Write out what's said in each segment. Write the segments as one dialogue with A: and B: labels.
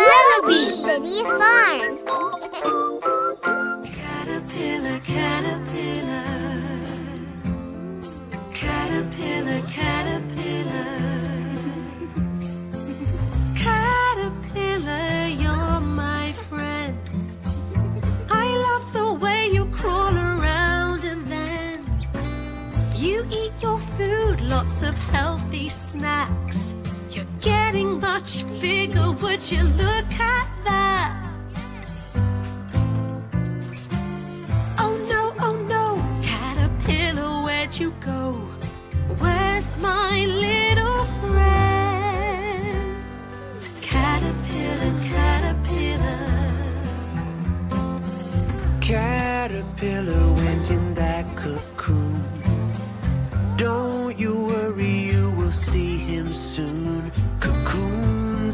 A: Lellobee City Farm.
B: Snacks. You're getting much bigger, would you look at that? Oh no, oh no, caterpillar, where'd you go? Where's my little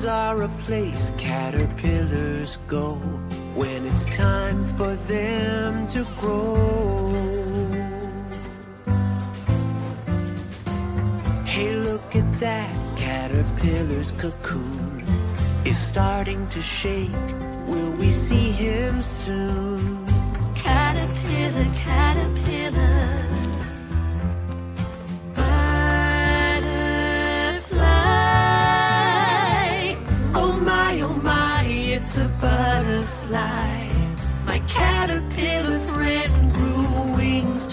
C: are a place caterpillars go when it's time for them to grow. Hey, look at that caterpillar's cocoon is starting to shake. Will we see him soon?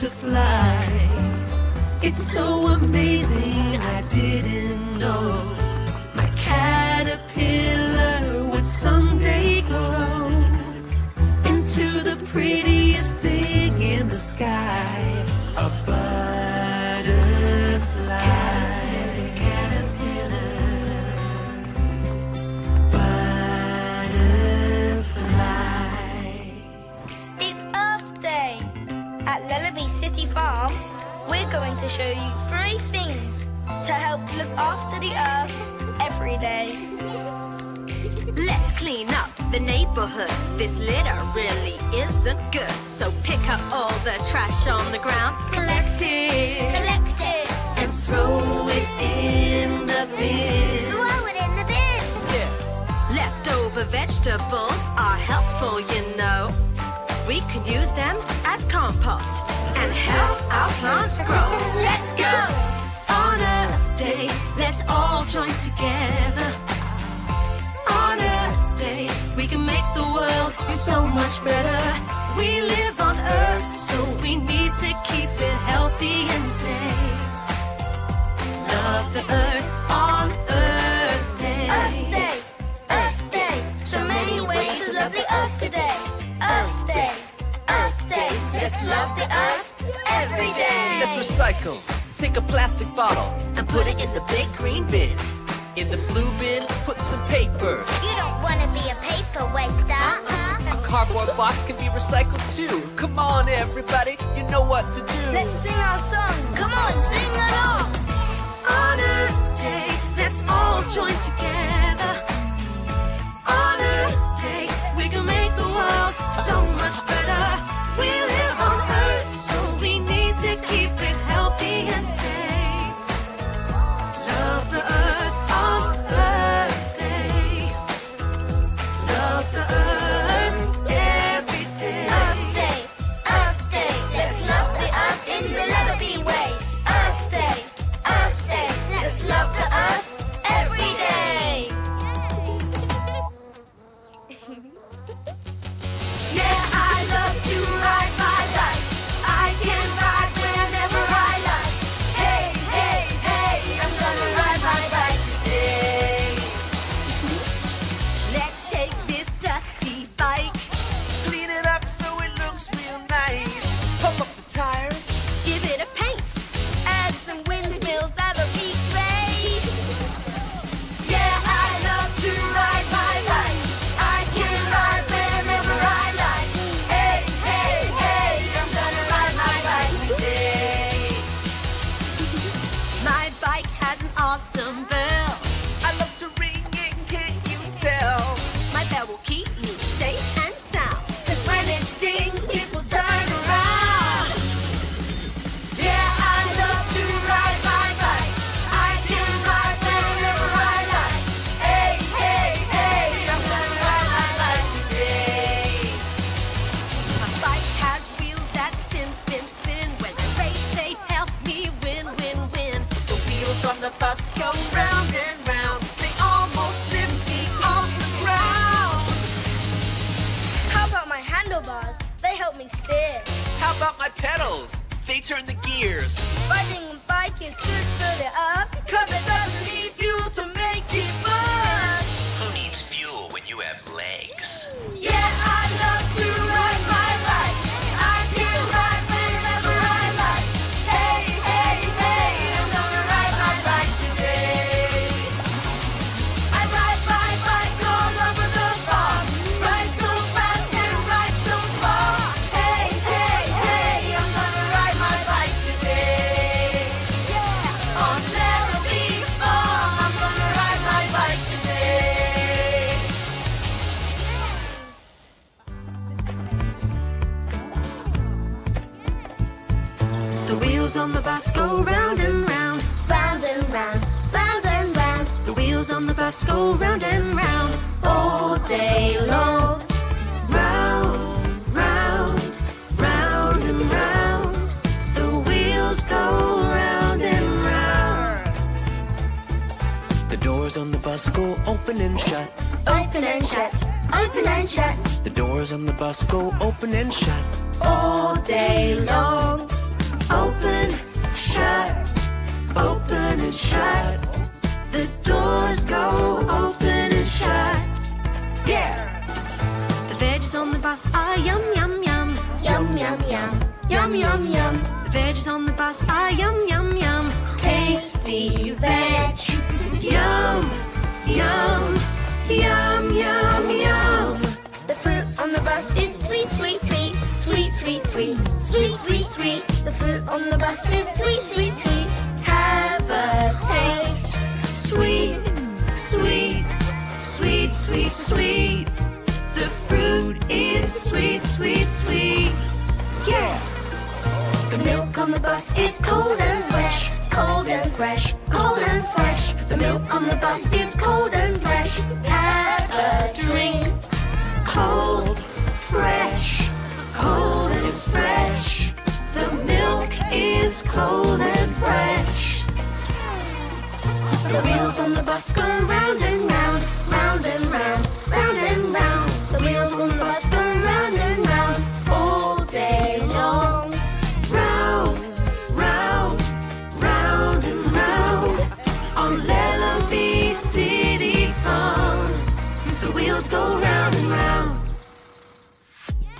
B: To fly. It's so amazing, I didn't know.
D: To show you three things to help look after the earth every day.
B: Let's clean up the neighborhood. This litter really isn't good. So pick up all the trash on the ground, collect it,
D: Collect it,
B: and throw it in the bin.
D: throw it in the bin. Yeah.
B: Leftover vegetables are helpful, you know. We can use them as compost and help our plants grow. Let's go! On Earth Day, let's all join together. On Earth Day, we can make the world so much better. We live on Earth, so we need to keep it healthy and safe. Love the Earth on Earth Day.
D: Earth Day, Earth Day. So many ways to love the earth today. Earth Day, Earth Day. Let's love the earth every day.
E: Let's recycle. Take a plastic bottle and put it in the big green bin. In the blue bin, put some paper.
A: You don't want to be a paper waster. Uh-huh.
E: A cardboard box can be recycled too. Come on, everybody, you know what to do.
D: Let's sing our song. Come on, sing along.
B: On Earth Day, let's all join together.
F: Fresh, cold and fresh. The milk on the bus is cold and fresh. Have a drink.
B: Cold, fresh, cold and fresh. The milk is cold and fresh.
F: The wheels on the bus go round and round, round and round, round and round. The wheels on the bus go round and round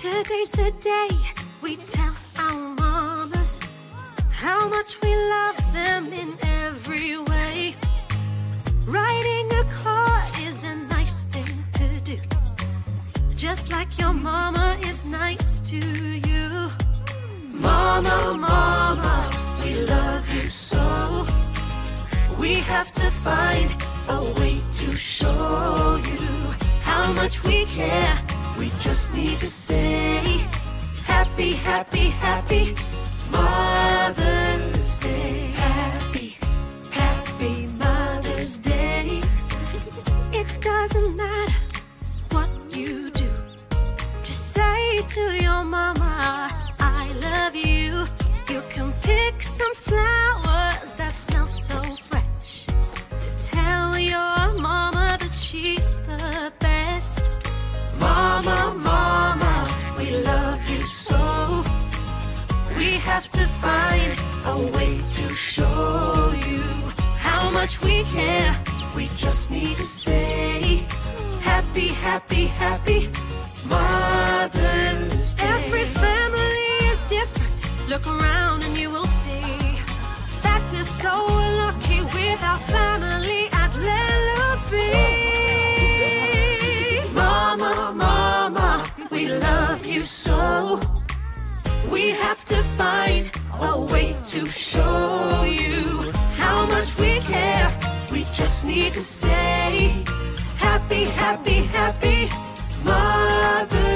B: Today's the day we tell our mamas how much we love them in every way. Riding a car is a nice thing to do, just like your mama is nice to you. Mama, mama, we love you so. We have to find a way to show you how much we care. We just need to say happy, happy, happy Mother's Day. Happy, happy Mother's Day. It doesn't matter what you do. Just say to your mama, I love you. You can pick some flowers that smell so fresh to tell your mama that she's the best. Mama, mama, we love you so. We have to find a way to show you how much we care. We just need to say happy, happy, happy Mother's Day. Every family is different. Look around and you will see that we're so lucky with our family at Lellobee. We have to find a way to show you how much we care. We just need to say happy, happy, happy Mother's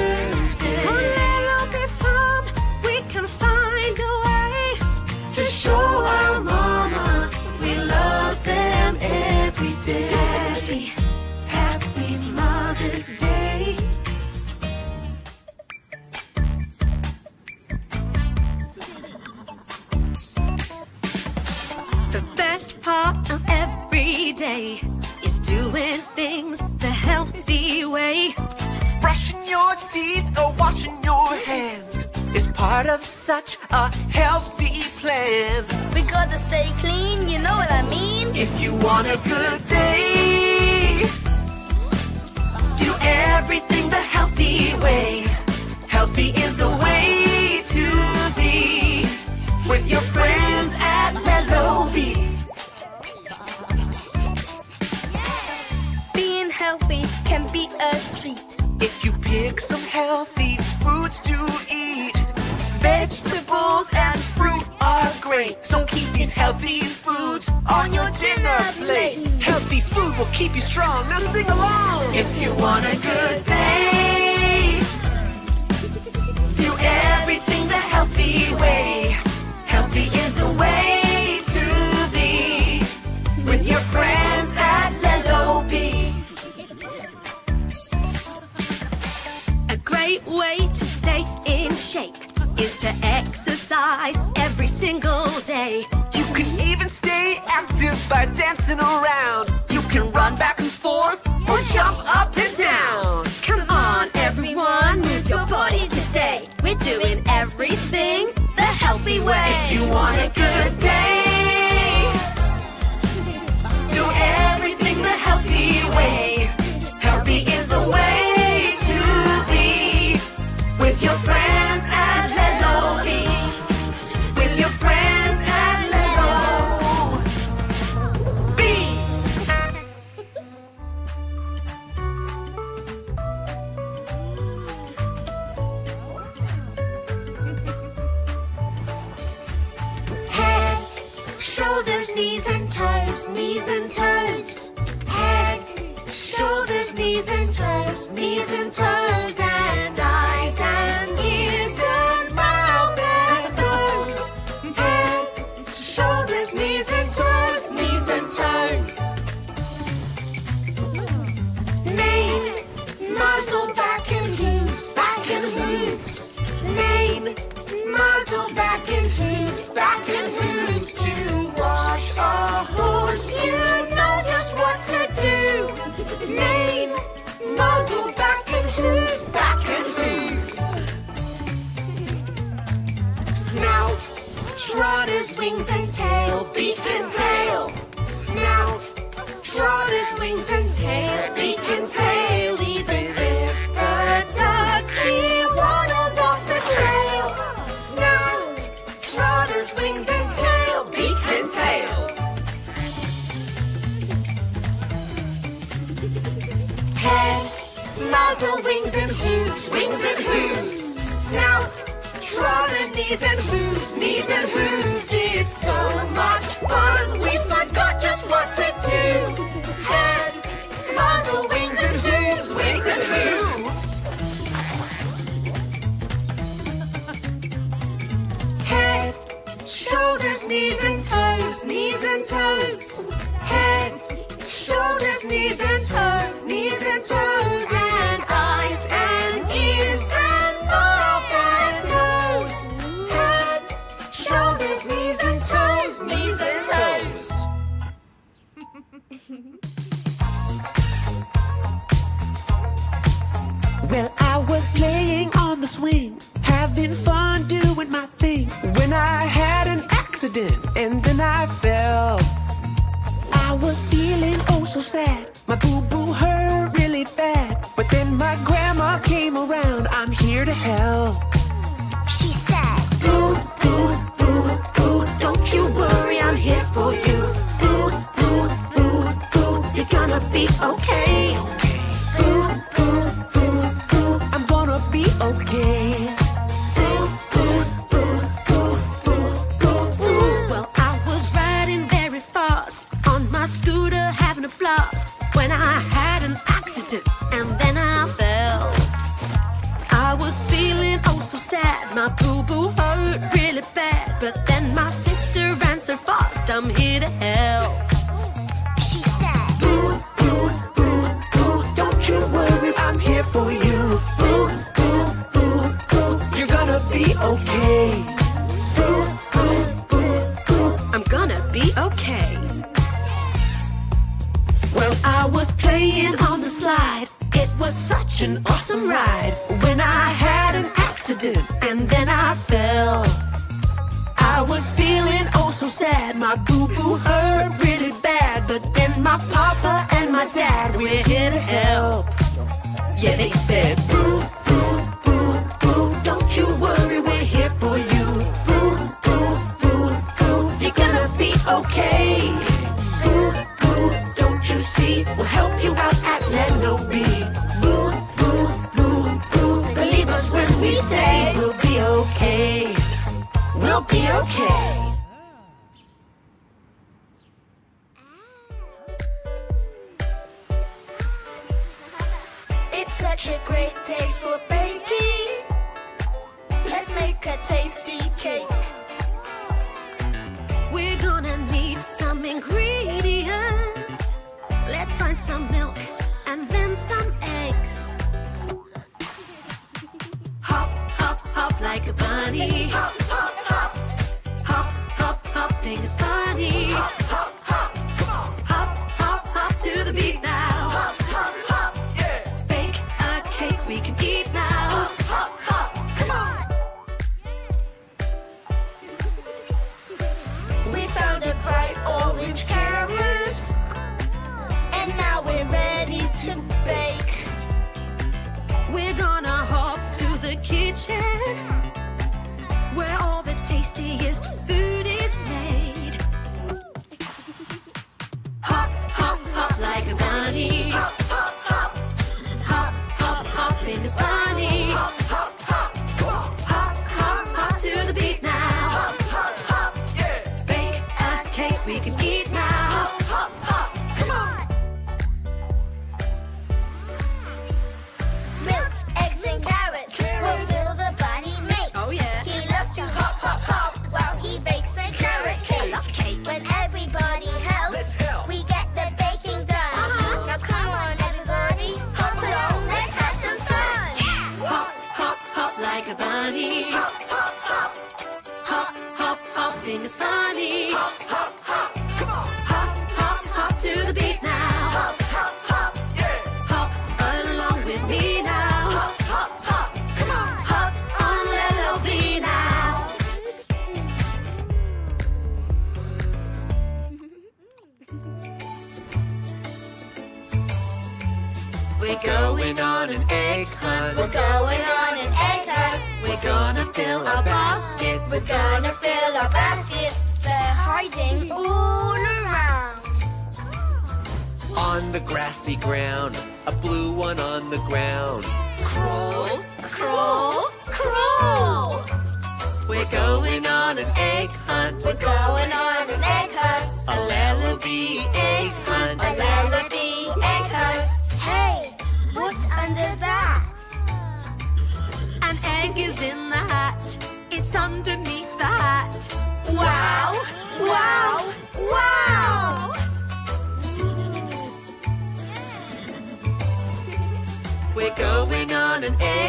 B: day
G: is doing things the healthy way.
C: Brushing your teeth or washing your hands is part of such a healthy plan.
D: We gotta stay clean, you know what I mean?
C: If you want a good day, do everything the healthy way. Healthy is the way to be with your friends at Lelo B.
D: healthy can be a treat.
C: If you pick some healthy foods to eat, vegetables and fruit are great. So keep these healthy foods on your dinner plate. Healthy food will keep you strong. Now sing along. If you want a good day, do everything the healthy way. Healthy is
G: is to exercise every single day.
C: You can even stay active by dancing around. You can run back and forth or jump up and down.
G: Come on, everyone, move your body today. We're doing everything the healthy way.
C: If you want a good day,
B: knees and toes, and eyes and ears and mouth and nose. Head, shoulders, knees and toes, knees and toes. Mane, muzzle, back and hooves, back and hooves. Mane, muzzle, back and hooves, back and hooves. To wash a horse, you know just what to do. Mane, trotters, wings and tail, beak and tail. Snout, trotters, wings and tail, beak and tail.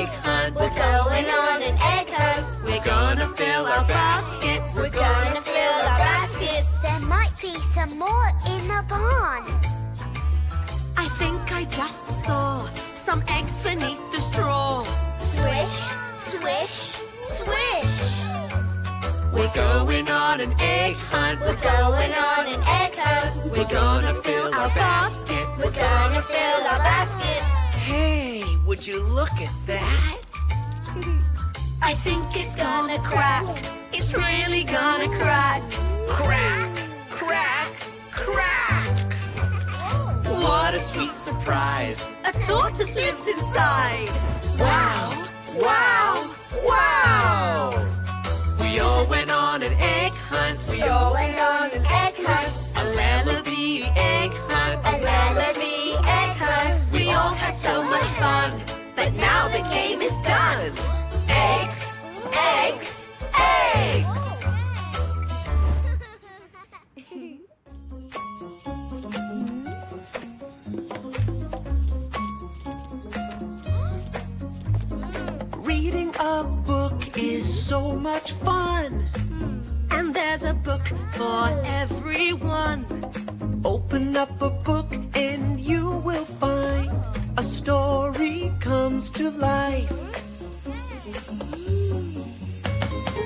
B: egg hunt.
D: We're going on an egg hunt.
B: We're gonna fill our baskets.
D: We're gonna fill our baskets. There might be some more in the barn.
B: I think I just saw some eggs beneath the straw.
D: Swish, swish, swish.
B: We're going on an egg hunt.
D: We're going on an egg hunt.
B: We're gonna fill our baskets.
D: We're gonna fill our baskets.
C: Hey, would you look at that?
B: I think it's gonna crack. It's really gonna crack.
C: Crack, crack, crack.
B: What a sweet surprise. A tortoise lives inside. Wow, wow, wow. We all went on an egg hunt. We all
D: went on
B: But now the game is done. Eggs, eggs, eggs!
C: Reading a book is so much fun.
B: And there's a book for everyone.
C: Open up a book and you will find a story comes to life.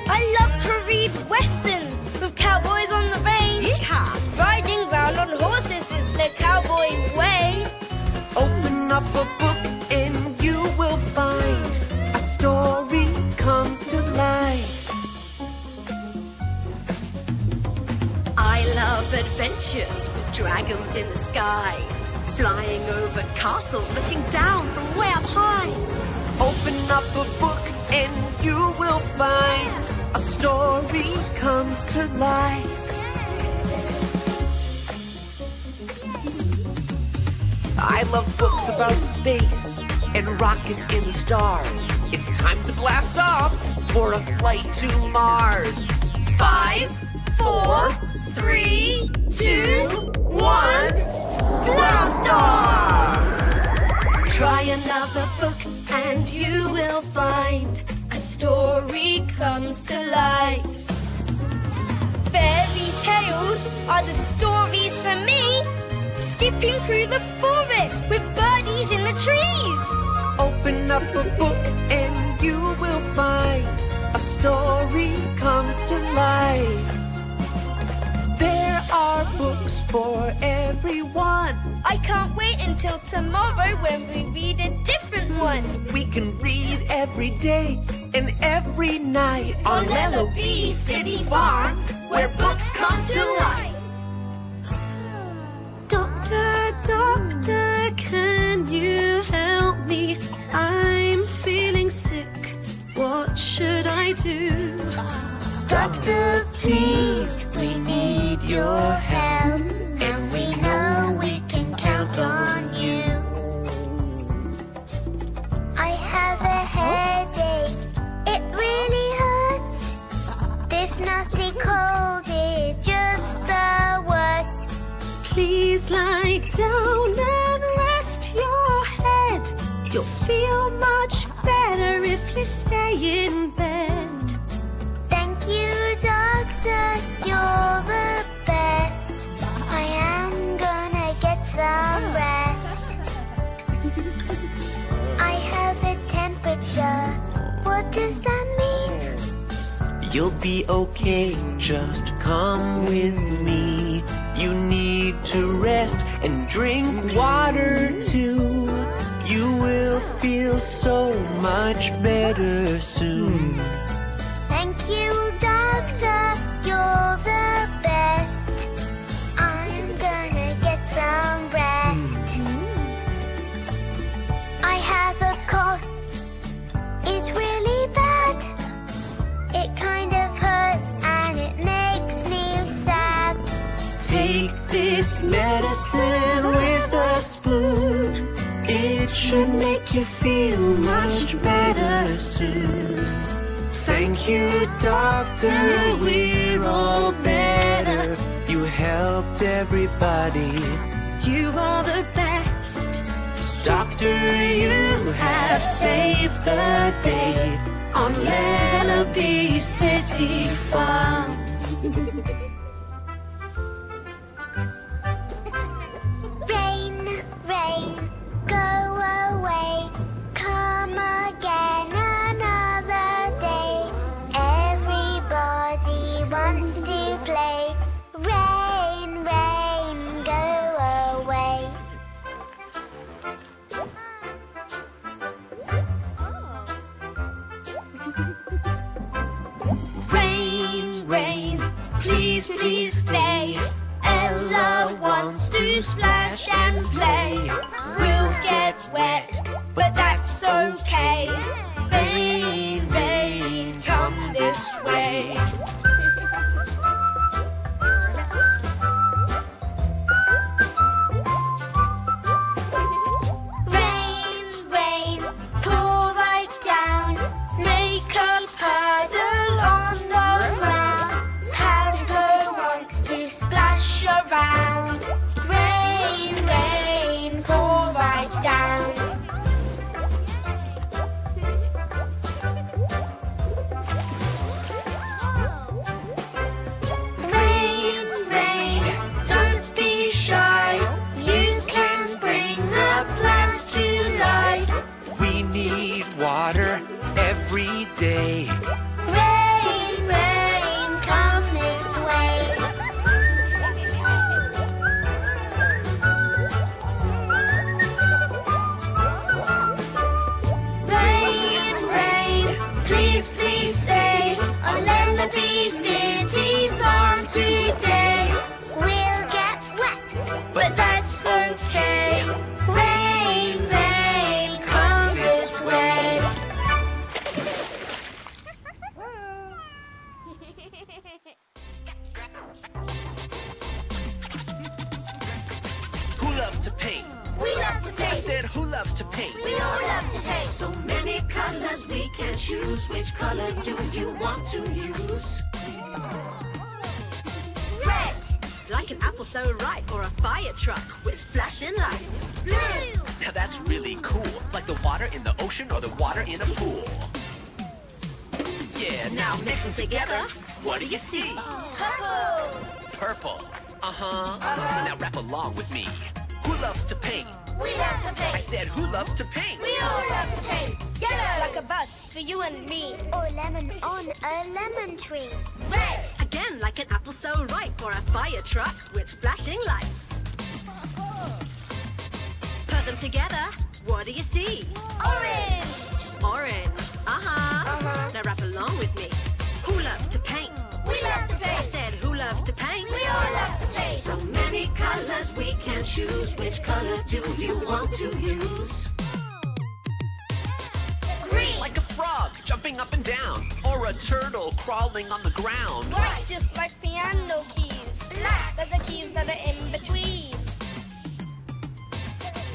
D: I love to read westerns with cowboys on the range.
H: Yeehaw!
D: Riding round on horses is the cowboy way.
C: Open up a book and you will find a story comes to life.
H: I love adventures with dragons in the sky flying over castles, looking down from way up high.
C: Open up a book and you will find a story comes to life. I love books about space and rockets in the stars. It's time to blast off for a flight to Mars.
H: Five, four, three, two, one, blast!
B: Try another book and you will find a story comes to life.
D: Fairy tales are the stories for me. Skipping through the forest with birdies in the trees.
C: Open up a book and you will find a story comes to life. Are books for everyone.
D: I can't wait until tomorrow when we read a different one.
C: We can read every day and every night on Lellobee City Farm, where books come to life.
B: Doctor, doctor, can you help me? I'm feeling sick. What should I do?
C: Doctor, please, we need your help, and we know we can count on you.
A: I have a headache. It really hurts. This nasty cold is just the worst.
B: Please lie down and rest your head. You'll feel much better if you stay in
A: What does that mean?
C: You'll be okay, just come with me. You need to rest and drink water too. You will feel so much better soon.
A: Thank you, doctor. You're the best. I'm gonna get some rest. I have a cough. It's really bad. It kind of hurts and it makes me sad.
C: Take this medicine with a spoon. It should make you feel much better soon. Thank you, doctor. We're all better. You helped everybody.
B: You are the best.
C: Doctor, you have saved the day on Lellobee City Farm. can choose. Which color do you want to use?
D: Red,
B: Like an apple so ripe or a fire truck with flashing lights.
D: blue,
C: Now that's really cool. Like the water in the ocean or the water in a pool. Yeah, now mix them together. What do you see?
D: purple.
C: Purple. Uh-huh. Now rap along with me. Who loves to paint?
D: We love to
C: I said, who loves to paint?
D: We all love to paint. Yellow,
I: Like a bus for you and me.
A: Or lemon on a lemon tree.
D: red,
B: Again, like an apple so ripe or a fire truck with flashing lights. Put them together. What do you see?
D: orange.
B: Orange. Uh-huh.
D: Uh-huh.
B: Now rap along with me. Who loves to paint?
D: We love to
B: I said, who loves to paint?
D: We all love to paint.
C: So many colors we can choose. Which color do you want to use?
D: Green,
C: Like a frog jumping up and down, or a turtle crawling on the ground.
D: white,
I: Just like piano keys.
D: black.
I: They're the keys that are in between.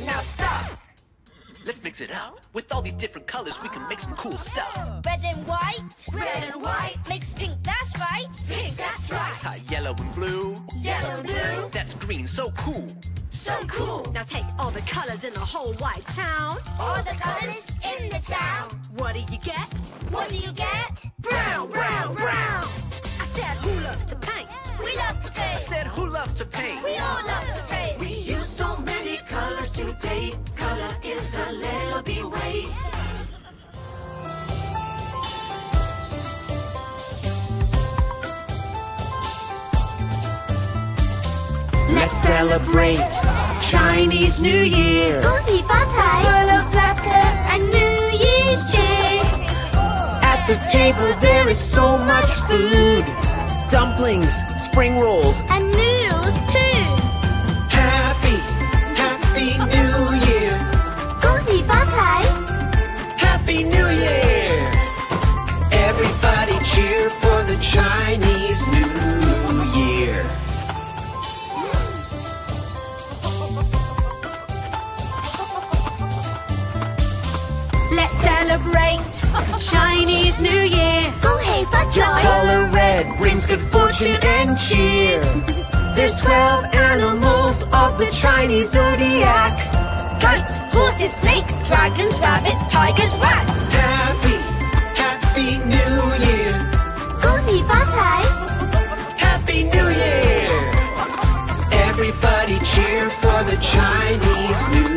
C: Now stop! Let's mix it up. With all these different colors, we can make some cool stuff.
I: Red and white.
D: Red and white.
I: Makes pink, that's right.
D: Pink, that's right.
C: Ah, yellow and blue.
D: Yellow and blue,
C: That's green, so cool.
D: so cool.
B: Now take all the colors in the whole wide town.
D: All the colors in the town.
B: What do you get?
I: What do you get?
D: Brown, brown, brown.
B: I said, who loves to paint?
D: We love to paint.
C: I said, who loves to paint?
D: We all love to paint.
C: We use so many colors today. Color is the Lellobee way. Let's celebrate Chinese New Year.
A: 恭喜发财, full of laughter and New Year's cheer.
C: At the table there is so much food Dumplings, spring rolls,
I: And noodles too.
C: Happy, happy New Year.
A: 恭喜发财，
C: Happy New Year! Everybody cheer for the Chinese New Year.
B: Let's celebrate Chinese New Year.
A: 恭喜发
C: Your
A: 财，
C: color red brings good fortune and cheer. There's 12 animals of the Chinese zodiac.
I: Goats, horses, snakes, dragons, rabbits, tigers, rats.
C: Happy, happy New Year.
A: 恭喜发财，
C: Happy New Year! Everybody cheer for the Chinese New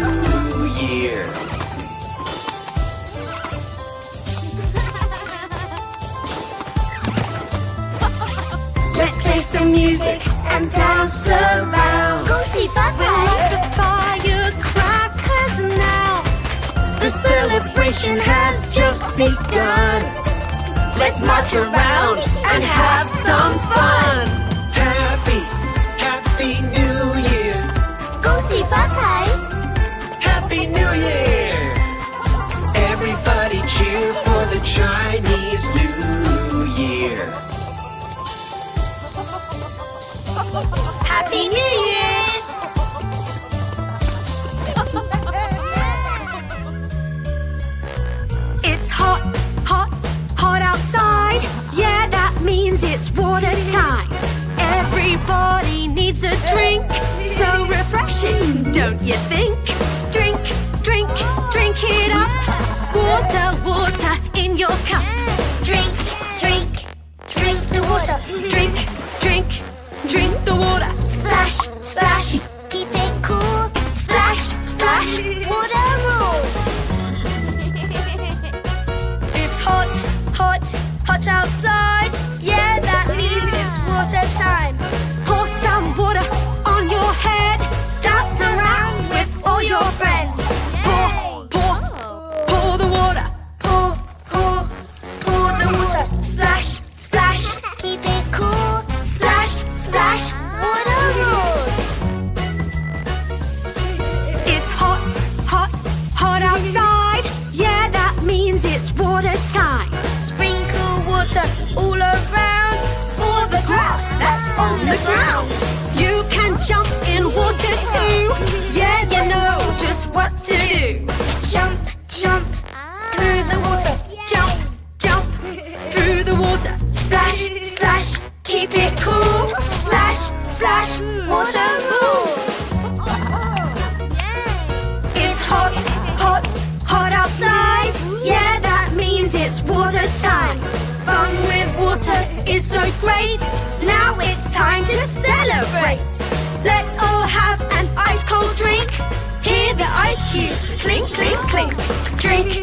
B: some music and dance around.
A: Go
B: see Buzz
A: Let
B: the fire crackers now.
C: The celebration has just begun. Let's march around and have some fun. Happy New Year!
B: It's hot, hot, hot outside. Yeah, that means it's water time. Everybody needs a drink. So refreshing, don't you think? Drink, drink, drink it up. Water, water in your cup.
A: drink, drink, drink the water,
B: Drink, drink, drink the water.
A: Splash,
B: Now it's time to celebrate. Let's all have an ice cold drink. Hear the ice cubes clink, clink, clink. Drink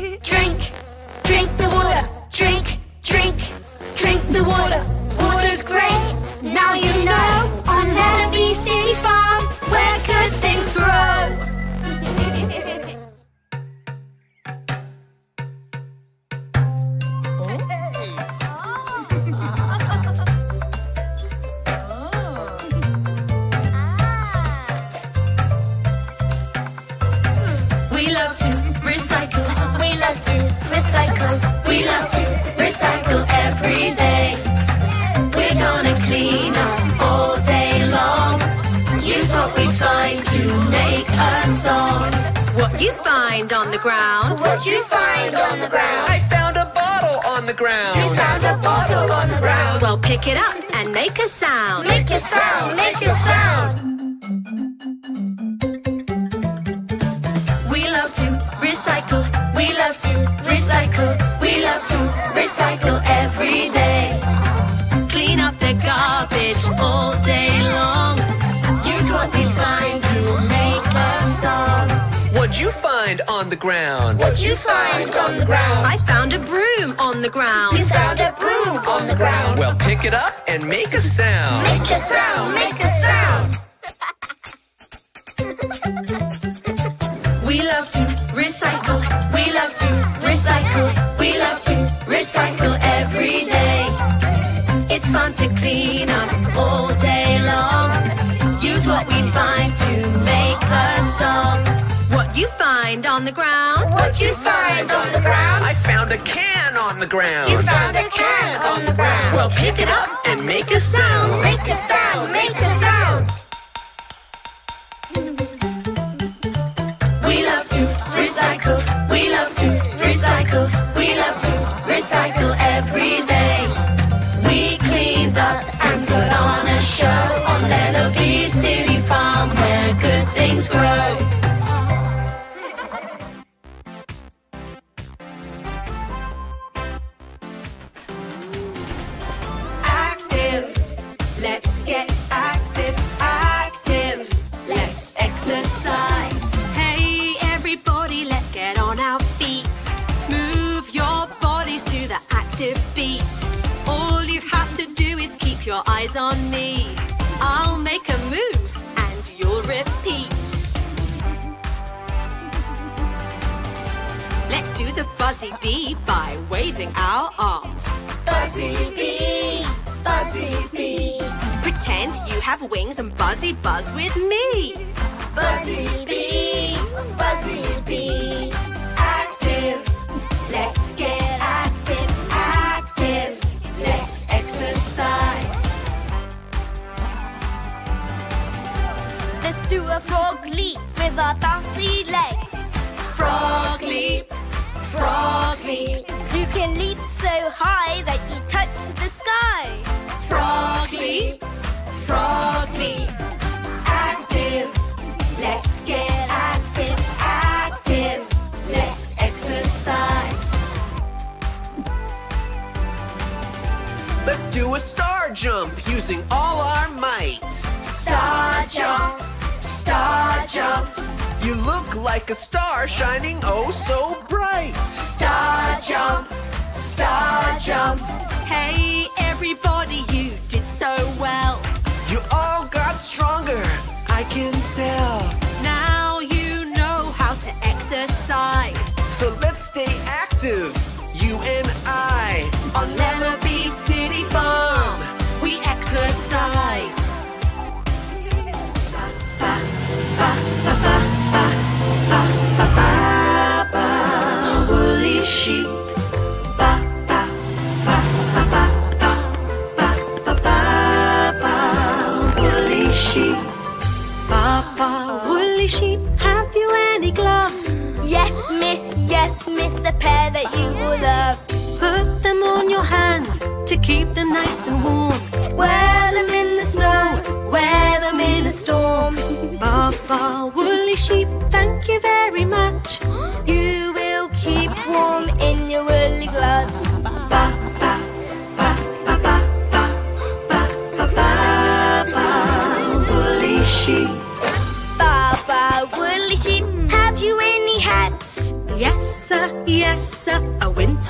H: It's the
D: pair that you will love.
H: Put them on your hands to keep them nice and warm. Wear them in the snow, wear them in a storm. Baa baa woolly sheep, thank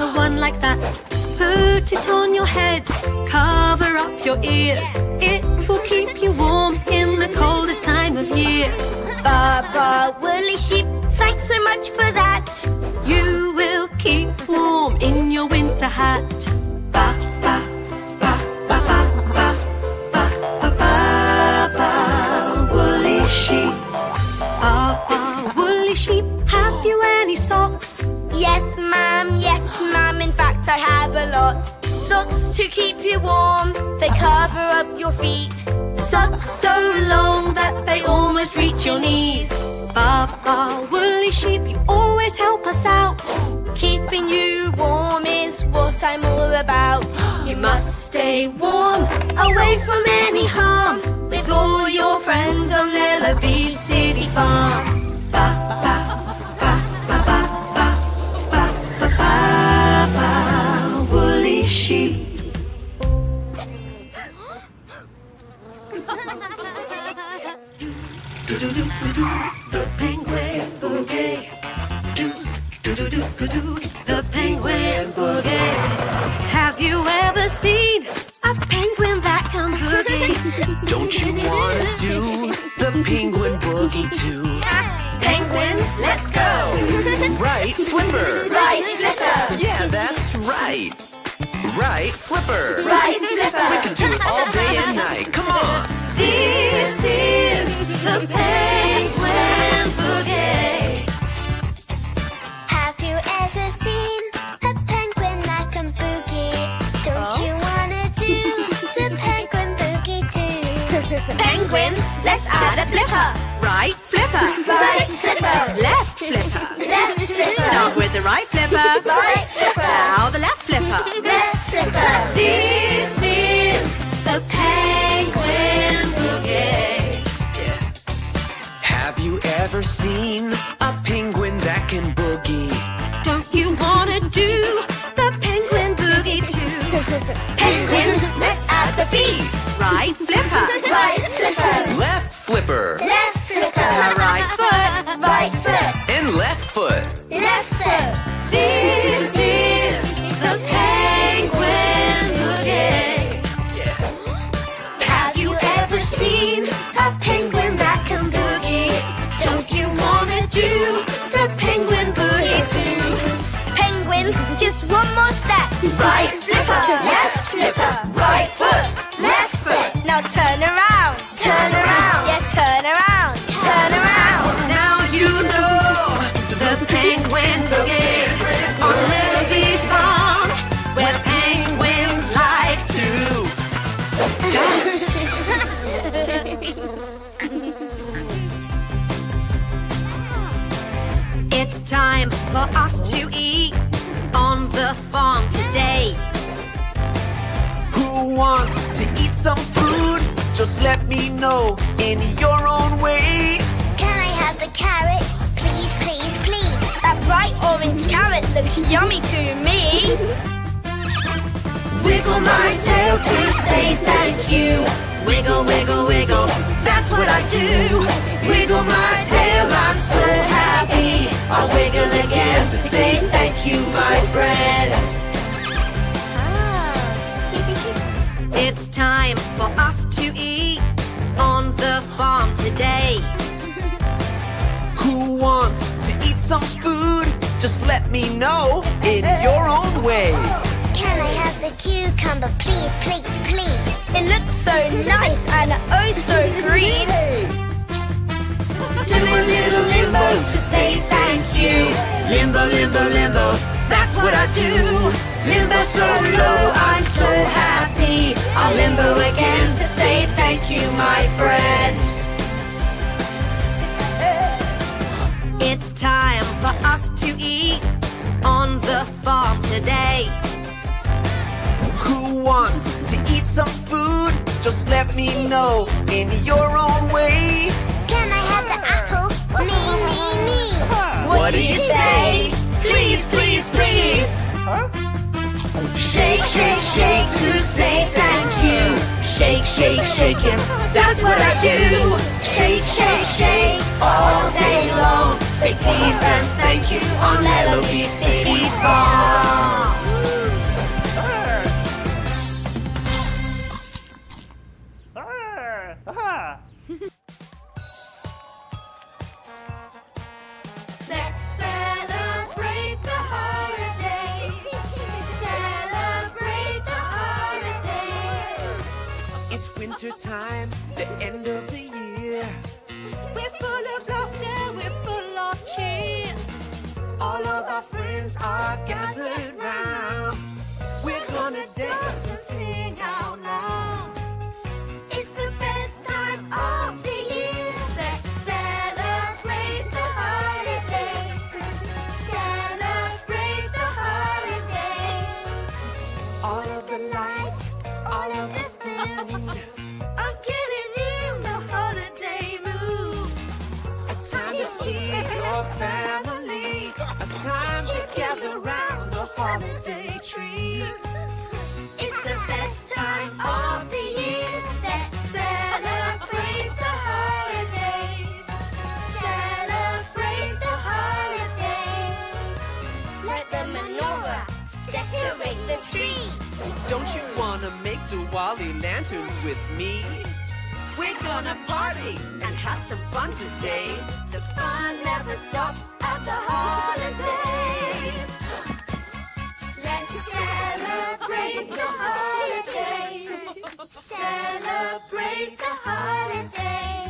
B: a one like that. Put it on your head, cover up your ears. It will keep you warm in the coldest time of year.
D: Ba ba woolly sheep, thanks so much for that.
B: You will keep warm in your winter hat. Socks
D: to keep you warm, they cover up your feet.
B: Socks so long that they almost reach your knees. Ba ba woolly sheep, you always help us out.
D: Keeping you warm is what I'm all about.
B: You must stay warm, away from any harm, with all your friends on Lellobee City Farm. Ba Do-do-do-do-do, the penguin boogie. The penguin boogie. Have you ever seen a penguin that can boogie?
C: Don't you wanna do the penguin boogie too?
B: Penguins, let's go!
C: Right, Flipper?
D: Right, Flipper!
C: Yeah, that's right. Right, Flipper?
D: Right, Flipper!
C: We can do it all day and night. Come on.
B: This is the penguin boogie.
A: Have you ever seen a penguin that can boogie? Don't you oh. wanna do the penguin boogie too?
H: Penguins, let's add a flipper.
B: Right flipper,
D: Right, Flipper!
B: left flipper.
D: Left Flipper!
B: Start with the right flipper.
D: Right, Flipper!
B: Now the left flipper.
D: Left Flipper!
B: This is the penguin boogie.
C: Have you ever seen a penguin that can boogie?
B: Don't you wanna do the penguin boogie too?
H: Penguins, let's add the feet.
B: Right flipper,
D: Right, Flipper!
C: Left Flipper
D: Left
C: バイク in your own way.
A: Can I have the carrot? Please, please, please.
D: That bright orange carrot looks yummy to me.
B: Wiggle my tail to say thank you. Wiggle, wiggle, wiggle, that's what I do. Wiggle my tail, I'm so happy. I'll wiggle again to say thank you, my friend. Ah. It's time for us to eat the farm today.
C: Who wants to eat some food? Just let me know in your own way.
A: Can I have the cucumber? Please, please, please.
D: It looks so nice and oh so green.
B: Do a little limbo to say thank you. Limbo, limbo, limbo, that's what I do. Limbo so low, I'm so happy. I'll limbo again to say thank you, my friend. It's time for us to eat on the farm today.
C: Who wants to eat some food? Just let me know in your own way.
A: Can I have the apple? Me, me, me.
C: What do you say?
B: Please, please, please. Shake, shake, shake to say thank you. Shake, shake, shaking, that's what I do. Shake, shake, shake all day long. Say
F: please and thank you on Lellobee City Farm.
C: winter time, the end of the year.
B: We're full of laughter, we're full of cheer.
C: All of our friends are gathered round. We're gonna dance and sing out loud. make Diwali lanterns with me.
H: We're gonna party and have some fun today.
B: The fun never stops at the holiday. Let's celebrate the holidays. Celebrate the holidays.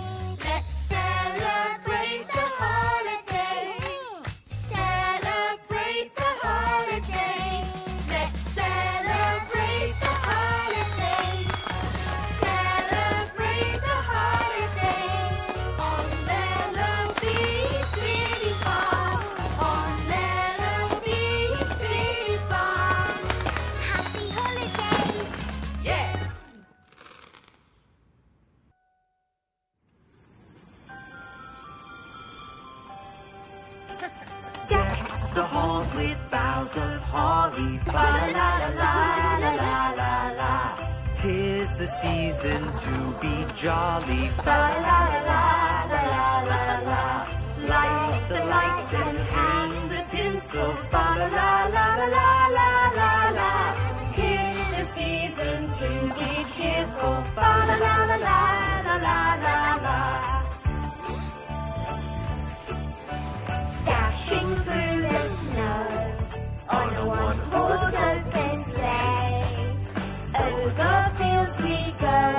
C: season to be jolly. Fa la la la la la la la. Light the lights and hang the tinsel. Fa la la la la la la la. Tis the season to be cheerful. Fa la la la la la la la la.
B: Dashing through the snow on a one-horse open sleigh. Over fell.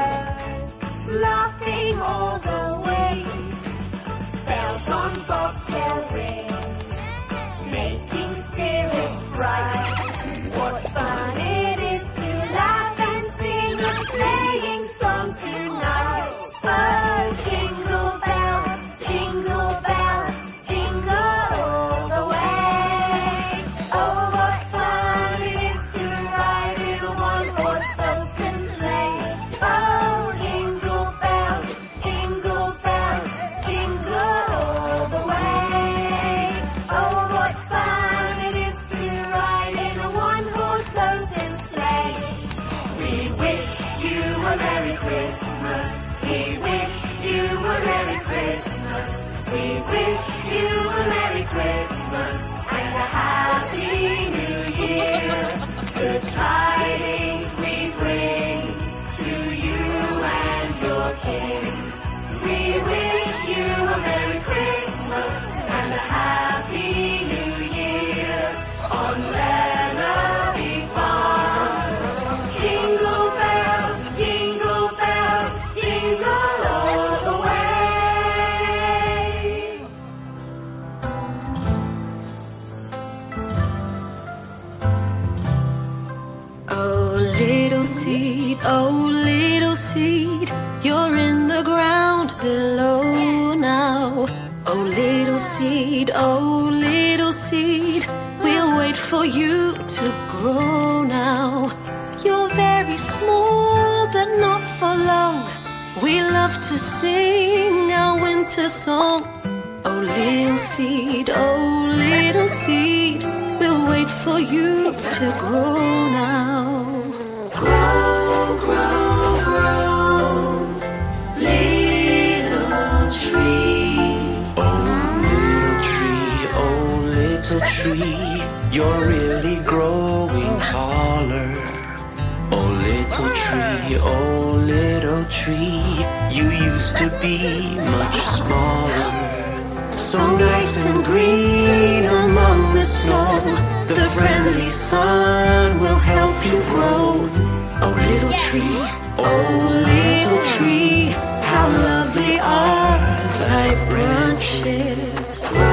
B: Tree,
C: oh, little tree,
B: you used to be much smaller. So nice and green among the snow, the friendly sun will help you grow. Oh, little tree, oh, little tree, how lovely are thy branches.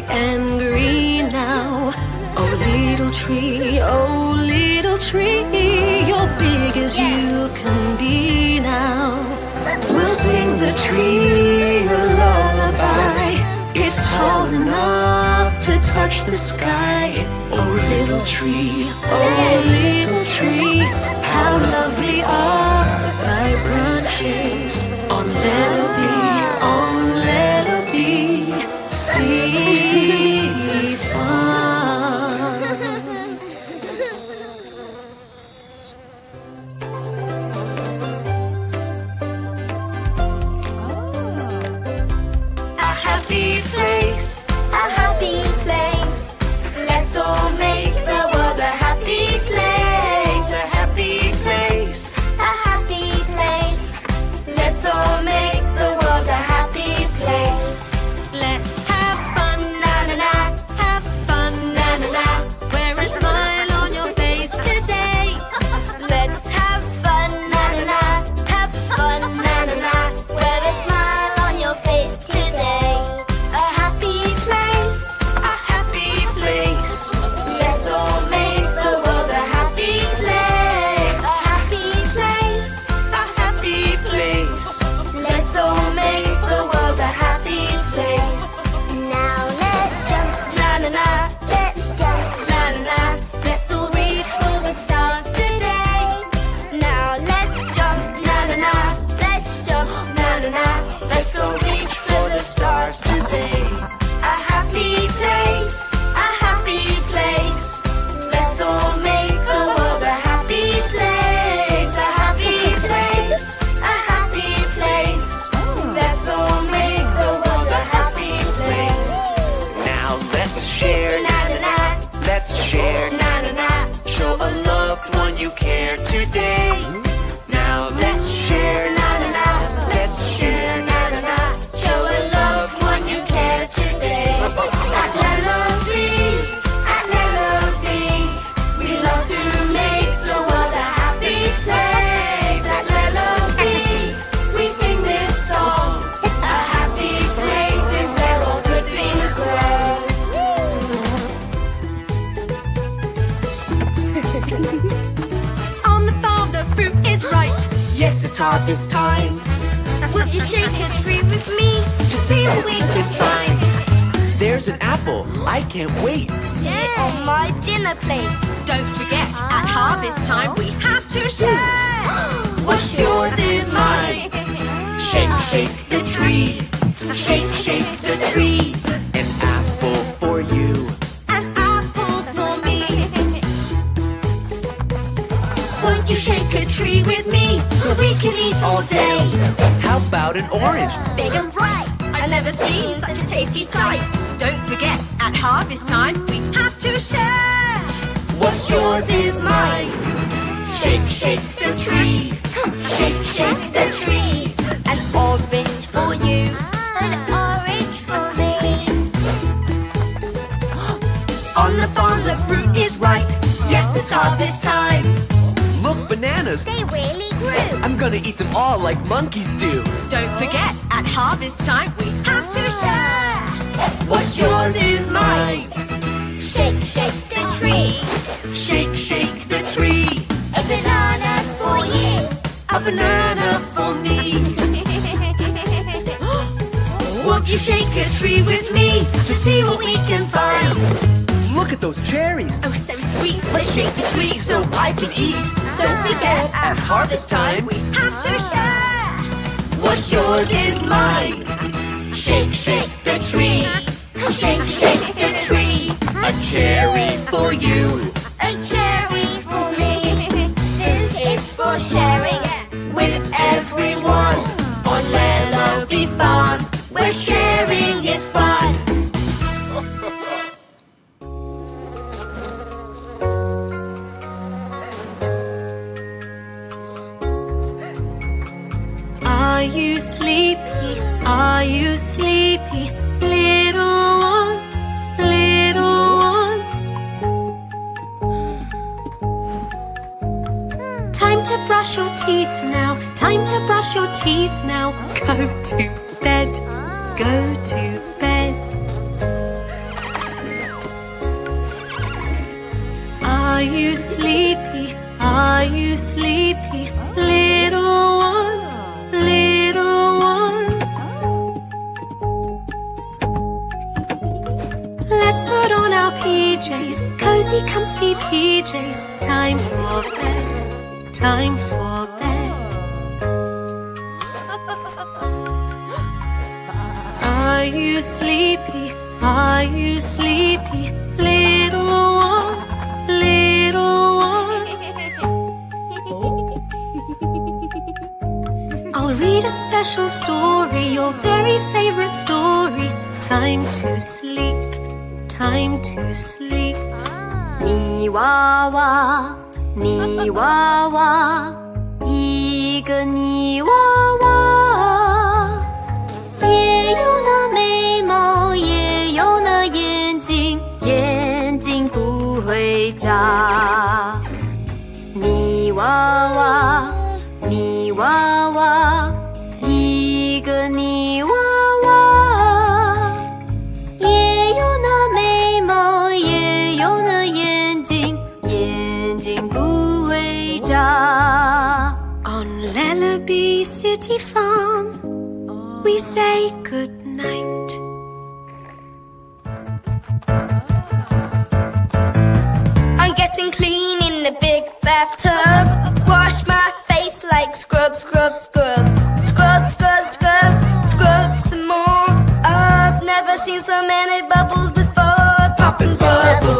J: Big and green now. Oh, little tree, oh, little tree, you're big as you can be now.
B: We'll sing the tree a lullaby. It's tall enough to touch the sky. Oh, little tree, oh, little tree, how lovely are thy branches. On Lellobee, apple. I can't wait.
D: Sit on my dinner plate.
K: Don't forget, at ah. harvest time, we have to share.
B: What's yours is mine. Shake, shake the tree. Shake, shake the tree. An apple for you.
K: An apple for me.
C: Won't you shake a tree with me so we can eat all day?
B: How about an orange?
K: Big and bright. I've never seen such a tasty sight. Don't forget, at harvest time, we have to share.
B: What's yours is mine. Shake, shake the tree.
C: Shake, shake the tree.
D: An orange for you.
A: Ah, an orange for me.
C: On the farm, the fruit is ripe. Yes, it's harvest time.
B: Bananas.
A: They really grew.
B: I'm gonna eat them all like monkeys do.
K: Don't forget, at harvest time, we have to share.
C: What's yours is mine.
A: Shake, shake the tree.
C: Shake, shake the tree.
A: A banana for you.
C: A banana for me. Won't you shake a tree with me to see what we can find?
B: Look at those cherries.
K: Oh, so sweet.
C: Let's shake the tree so I can eat. Don't forget, at harvest time,
K: we have to share.
C: What's yours is mine. Shake, shake the tree. Shake, shake the tree.
B: A cherry for you.
A: A cherry for me.
F: It's for sharing with everyone. On Lellobee Farm, where sharing is fun.
B: Are you sleepy? Are you sleepy? Little one, little one. Time to brush your teeth now. Time to brush your teeth now. Go to bed. Go to bed. Are you sleepy? Are you sleepy? PJs, cozy, comfy PJs. Time for bed, time for bed. Are you sleepy? Are you sleepy? Little one, little one. I'll read a special story, your very favorite story. Time to sleep. time to sleep. 泥娃娃泥娃娃一个泥娃娃也有那眉毛也有那眼睛眼睛不会眨泥娃娃 we say goodnight.
D: I'm getting clean in the big bathtub. Wash my face like scrub, scrub, scrub. Scrub, scrub, scrub, scrub some more. I've never seen so many bubbles before. Popping bubbles.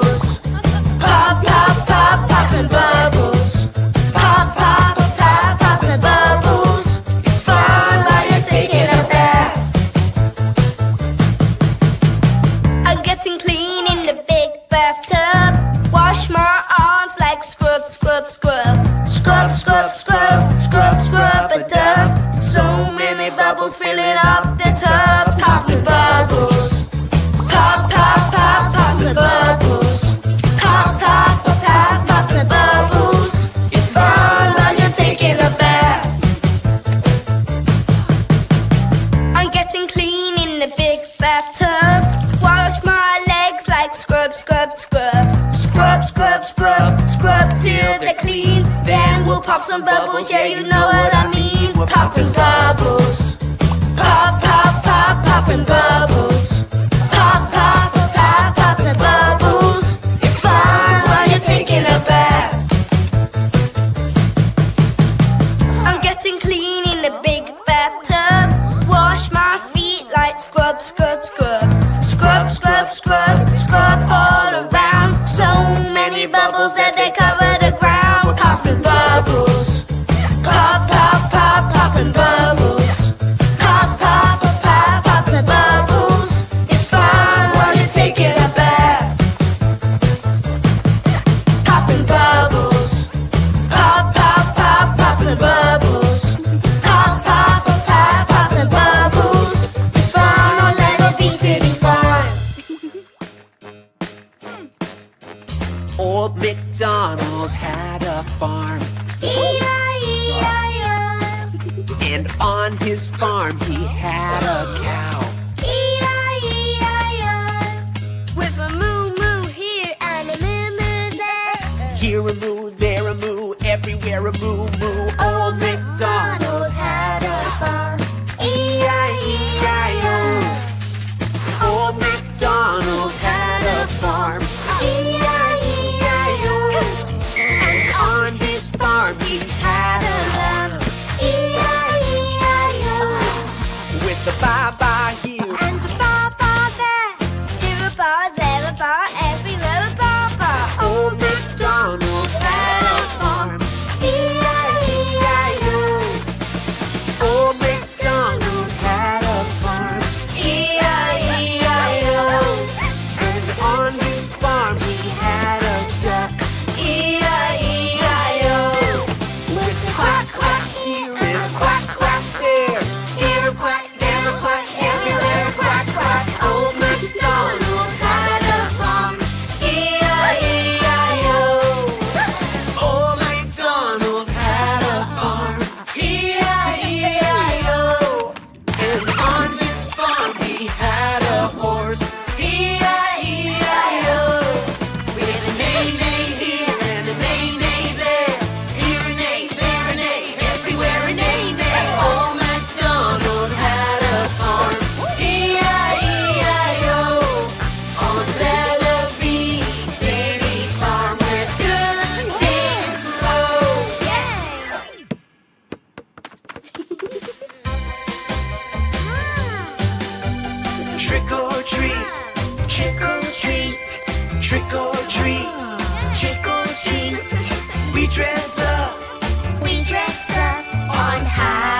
D: Here a moo, there
C: a moo, everywhere a moo. Dress up.
D: We dress up on Halloween.